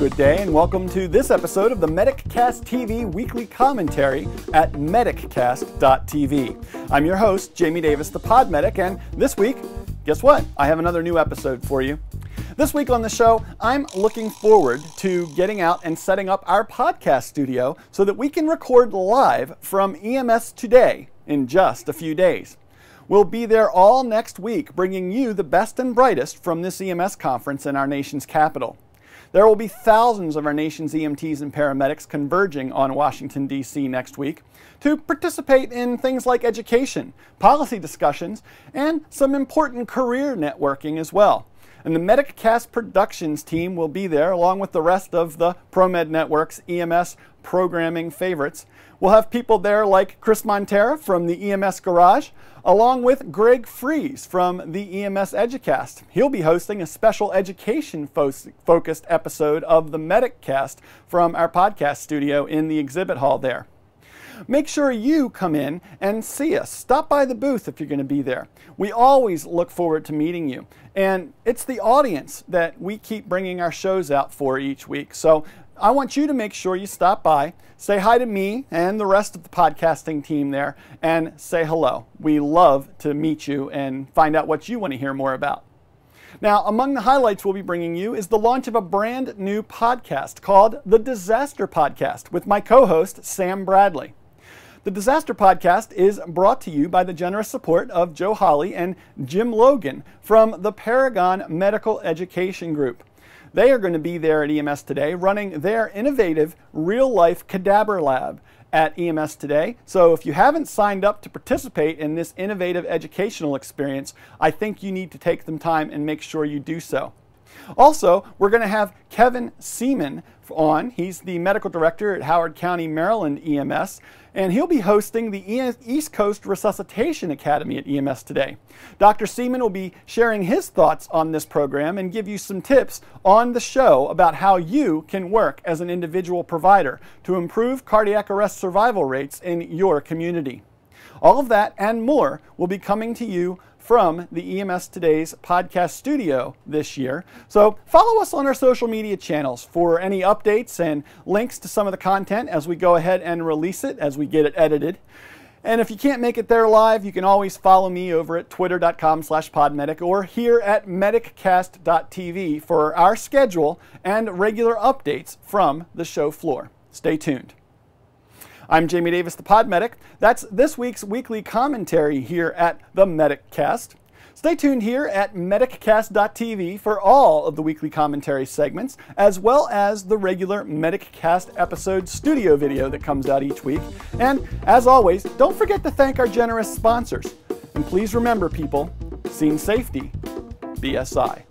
Good day and welcome to this episode of the MedicCast TV weekly commentary at mediccast.tv. I'm your host, Jamie Davis, the Pod Medic, and this week, guess what? I have another new episode for you. This week on the show, I'm looking forward to getting out and setting up our podcast studio so that we can record live from EMS Today in just a few days. We'll be there all next week, bringing you the best and brightest from this EMS conference in our nation's capital. There will be thousands of our nation's EMTs and paramedics converging on Washington, D.C. next week to participate in things like education, policy discussions, and some important career networking as well. And the MedicCast Productions team will be there along with the rest of the ProMed Network's EMS programming favorites. We'll have people there like Chris Montera from the EMS Garage, along with Greg Friese from the EMS Educast. He'll be hosting a special education fo focused episode of the MedicCast from our podcast studio in the exhibit hall there. Make sure you come in and see us. Stop by the booth if you're going to be there. We always look forward to meeting you. And it's the audience that we keep bringing our shows out for each week. So I want you to make sure you stop by, say hi to me and the rest of the podcasting team there, and say hello. We love to meet you and find out what you want to hear more about. Now, among the highlights we'll be bringing you is the launch of a brand new podcast called The Disaster Podcast with my co host, Sam Bradley. The Disaster Podcast is brought to you by the generous support of Joe Holly and Jim Logan from the Paragon Medical Education Group. They are going to be there at EMS today running their innovative real life cadaver lab at EMS today. So if you haven't signed up to participate in this innovative educational experience, I think you need to take some time and make sure you do so. Also, we're going to have Kevin Seaman on. He's the medical director at Howard County, Maryland EMS, and he'll be hosting the East Coast Resuscitation Academy at EMS today. Dr. Seaman will be sharing his thoughts on this program and give you some tips on the show about how you can work as an individual provider to improve cardiac arrest survival rates in your community. All of that and more will be coming to you from the EMS Today's podcast studio this year. So follow us on our social media channels for any updates and links to some of the content as we go ahead and release it as we get it edited. And if you can't make it there live, you can always follow me over at twitter.com slash podmedic or here at mediccast.tv for our schedule and regular updates from the show floor. Stay tuned. I'm Jamie Davis, the Pod Medic. That's this week's weekly commentary here at the MedicCast. Stay tuned here at mediccast.tv for all of the weekly commentary segments, as well as the regular MedicCast episode studio video that comes out each week. And as always, don't forget to thank our generous sponsors. And please remember, people, scene safety, BSI.